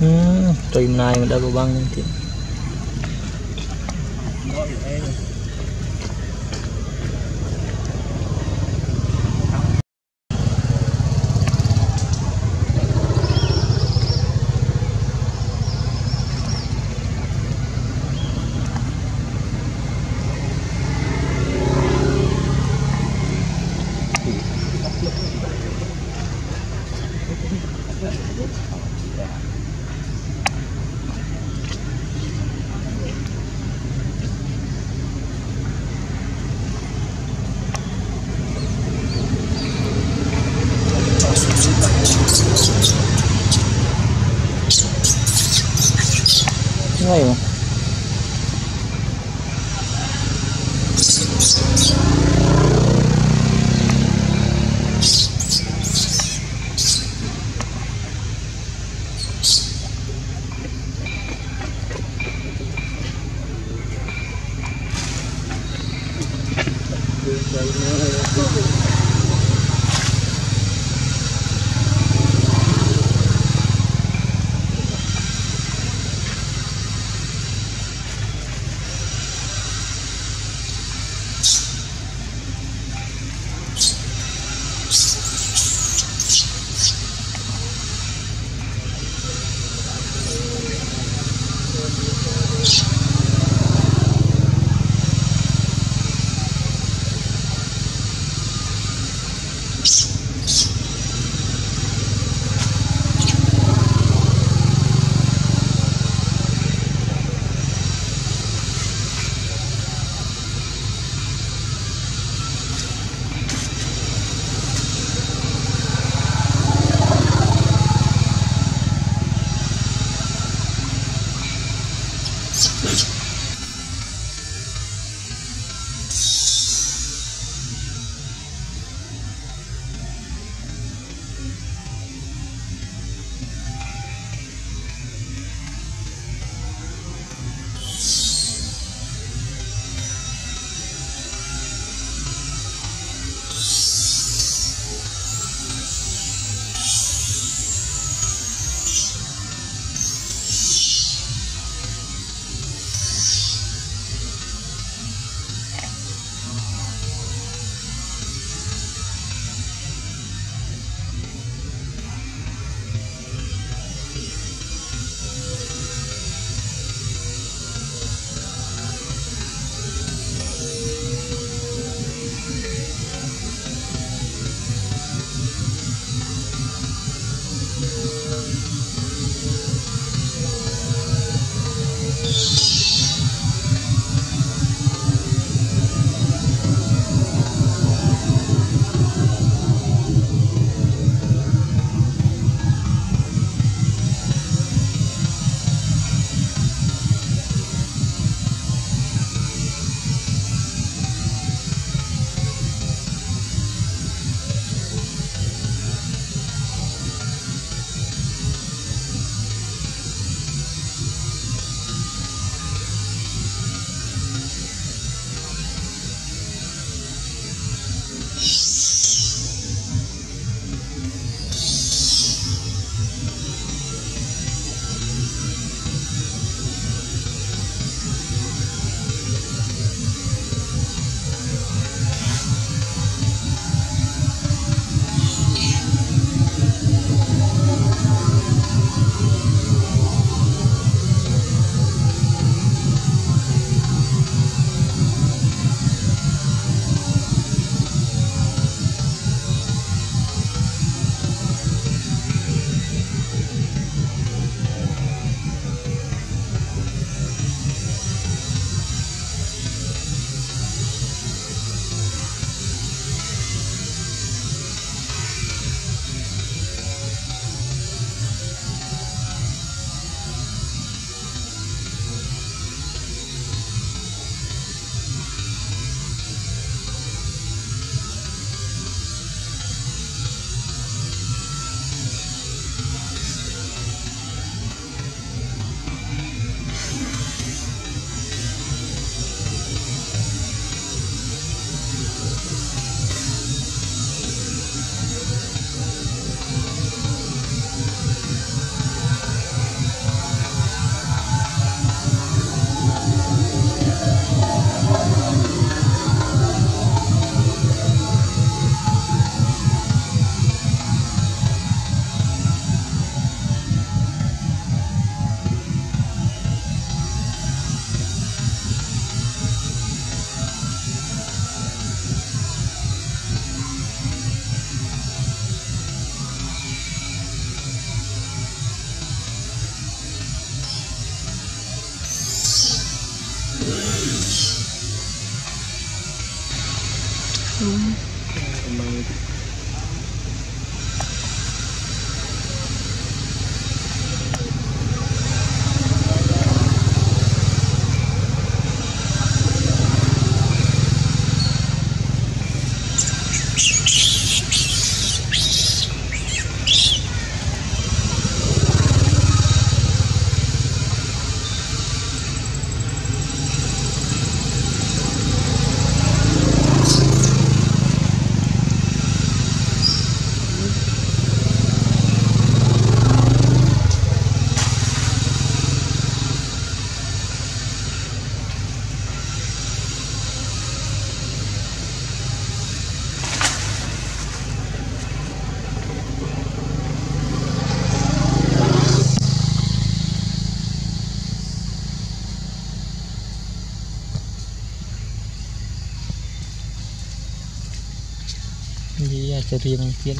Hmm, toy menai dah bang nanti. Peace. Mm-hmm. Gì à, cho riêng kia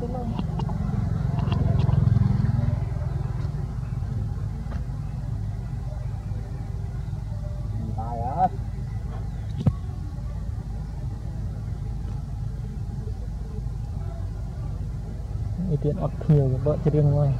cái lồng ý tiện ọt thừa vợ cho riêng ngoài